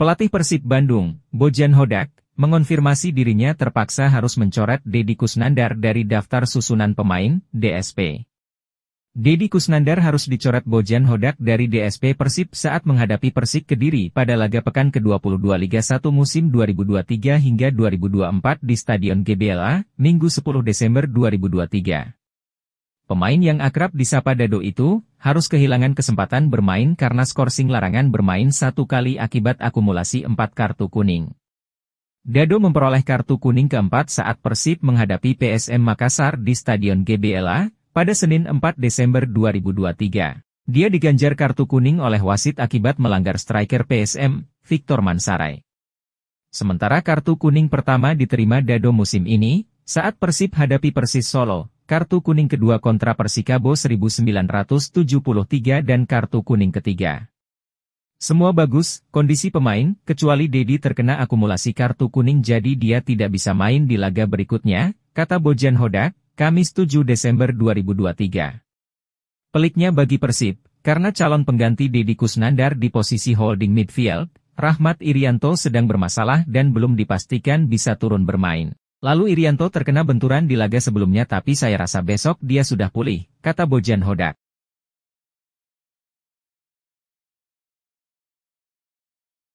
Pelatih Persib Bandung, Bojan Hodak, mengonfirmasi dirinya terpaksa harus mencoret Dedi Kusnandar dari daftar susunan pemain, DSP. Dedi Kusnandar harus dicoret Bojan Hodak dari DSP Persib saat menghadapi Persik Kediri pada laga pekan ke-22 Liga 1 musim 2023 hingga 2024 di Stadion GBLA, Minggu 10 Desember 2023. Pemain yang akrab disapa Dado itu, harus kehilangan kesempatan bermain karena skorsing larangan bermain satu kali akibat akumulasi empat kartu kuning. Dado memperoleh kartu kuning keempat saat Persib menghadapi PSM Makassar di Stadion GBLA, pada Senin 4 Desember 2023. Dia diganjar kartu kuning oleh wasit akibat melanggar striker PSM, Victor Mansarai. Sementara kartu kuning pertama diterima Dado musim ini, saat Persib hadapi Persis Solo, kartu kuning kedua kontra Persikabo 1973 dan kartu kuning ketiga. Semua bagus, kondisi pemain, kecuali Dedi terkena akumulasi kartu kuning jadi dia tidak bisa main di laga berikutnya, kata Bojan Hodak, Kamis 7 Desember 2023. Peliknya bagi Persib, karena calon pengganti Dedi Kusnandar di posisi holding midfield, Rahmat Irianto sedang bermasalah dan belum dipastikan bisa turun bermain. Lalu Irianto terkena benturan di laga sebelumnya tapi saya rasa besok dia sudah pulih, kata Bojan Hodak.